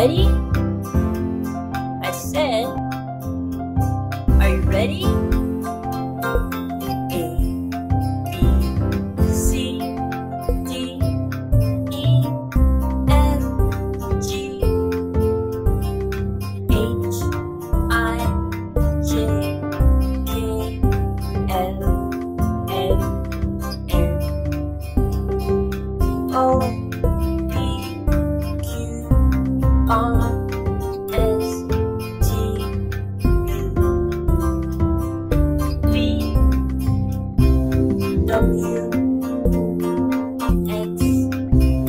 ready? I said, are you ready? A, B, C, D, E, F, G, H, I, J, K, L, M, N, O, oh.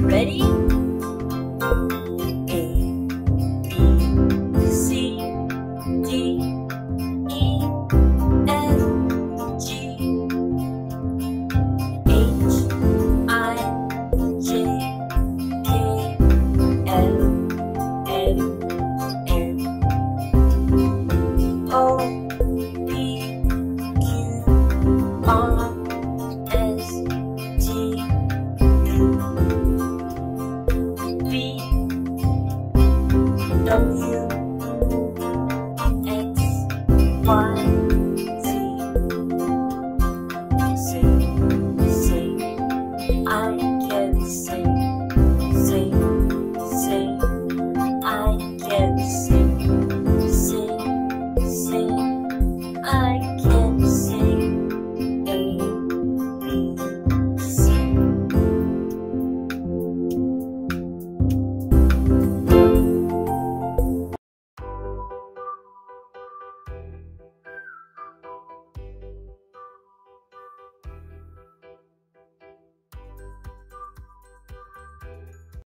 Ready? love you. X, Y.